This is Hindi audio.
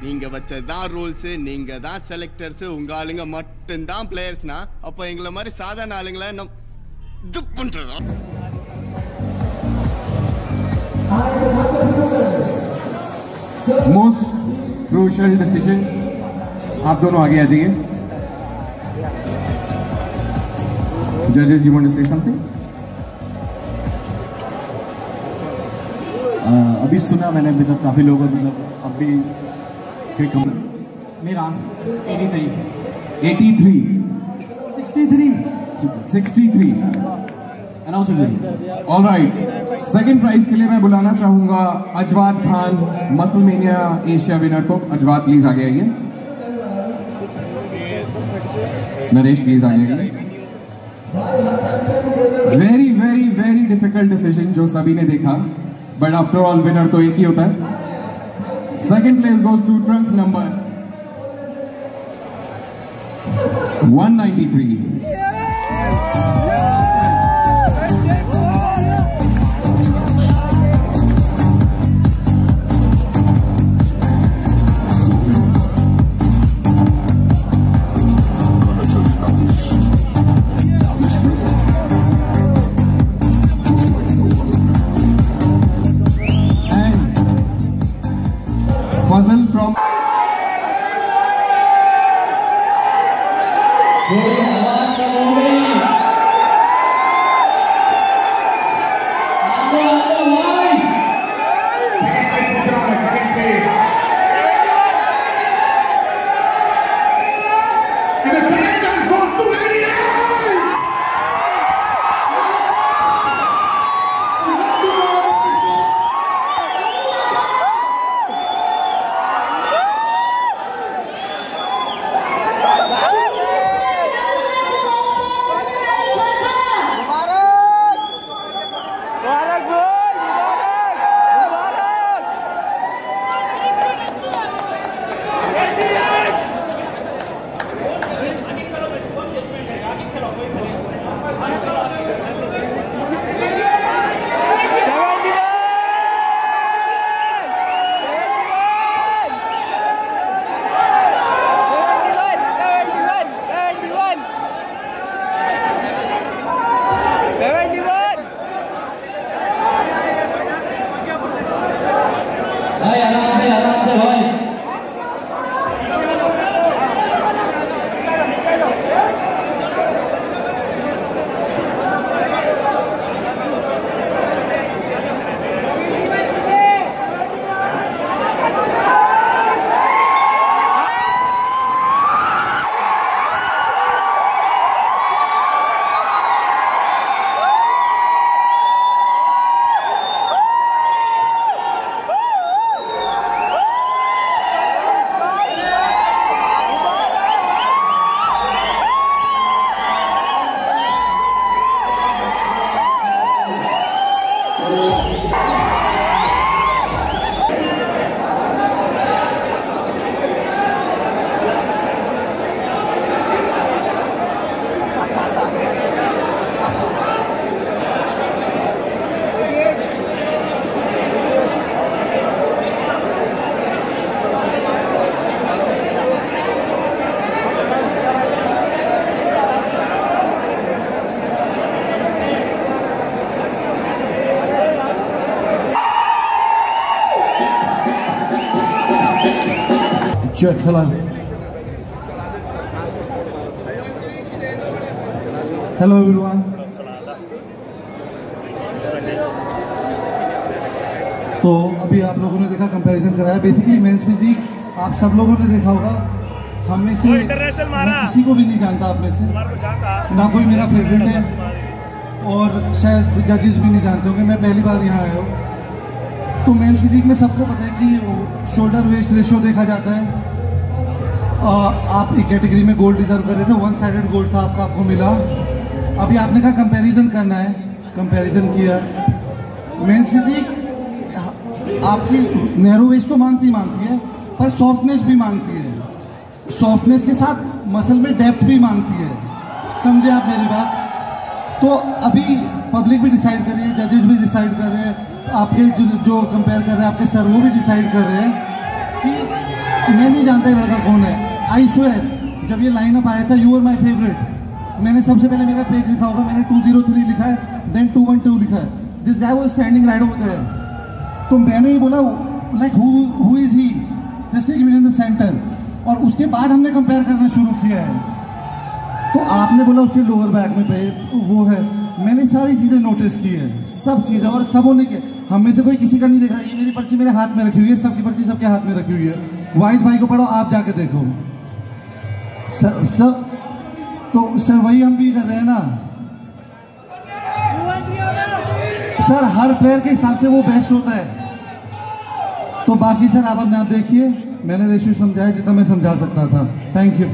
நீங்க வச்சதுதான் ரூல்ஸ் நீங்க தான் செலக்டர்ஸ் உங்க ஆளுங்க மட்டும்தான் பிளேயர்ஸ்னா அப்ப எங்களை மாதிரி சாதாரண ஆளுங்களை நம் இது பண்றதா मोस्ट क्रूशल डिसीजन आप दोनों आगे आ जाइए जजेस you want to say something अभी सुना मैंने अभी तक काफी लोगों मतलब अभी कोई कम मेरा। 83 83 63 63 announce all right second prize के लिए मैं बुलाना चाहूँगा Ajwat Khan Musclemania Asia winner को। अजवात प्लीज़ आगे आइए। नरेश प्लीज़ आइए। Very very very difficult decision जो सभी ने देखा। बट आफ्टर ऑल विनर तो एक ही होता है। Second place goes to trunk number 193. Yeah. Saya. Check, hello. Hello everyone. तो अभी आप लोगों ने देखा कंपैरिजन कराया. बेसिकली मेंस फिजिक आप सब लोगों ने देखा होगा. हम में से किसी को भी नहीं जानता आप में से ना कोई मेरा फेवरेट है। और शायद जजेस भी नहीं जानते होंगे। मैं पहली बार यहाँ आया हूँ। तो मेन फिजिक में सबको पता है कि शोल्डर वेस्ट रेशो देखा जाता है। आ, आप एक कैटेगरी में गोल्ड डिजर्व कर रहे थे वन साइडेड गोल्ड था आपका आपको मिला। अभी आपने कहा कंपैरिजन करना है। कंपैरिजन किया। मेन फिजिक आपकी नैरो वेस्ट तो मांगती मांगती है पर सॉफ्टनेस भी मांगती है। सॉफ्टनेस के साथ मसल में डेप्थ भी मांगती है। समझे आप मेरी बात? तो अभी पब्लिक भी डिसाइड कर रही है जजेस भी डिसाइड कर रहे हैं आपके जो, जो कंपेयर कर रहे हैं आपके सर वो भी डिसाइड कर रहे हैं कि मैं नहीं जानता लड़का कौन है। आई स्वेयर जब ये लाइन अप आया था यू आर माई फेवरेट मैंने सबसे पहले मेरा पेज लिखा होगा, मैंने 203 लिखा है देन 212 लिखा है। This guy was standing right over there तो मैंने ही बोला like who who is he just me in the centre और उसके बाद हमने कंपेयर करना शुरू किया है। तो आपने बोला उसके लोअर बैक में पे वो है। मैंने सारी चीज़ें नोटिस की है। सब चीज़ें और सब होने के हम में से कोई किसी का नहीं देख रहा। ये मेरी पर्ची मेरे हाथ में रखी हुई है, सबकी पर्ची सबके हाथ में रखी हुई है। वाहिद भाई को पढ़ो, आप जाके देखो। सर सर तो सर, वही हम भी कर रहे हैं ना। सर, हर प्लेयर के हिसाब से वो बेस्ट होता है। तो बाकी सर, आप अपने आप देखिए। मैंने रेशियो समझाया जितना मैं समझा सकता था। Thank you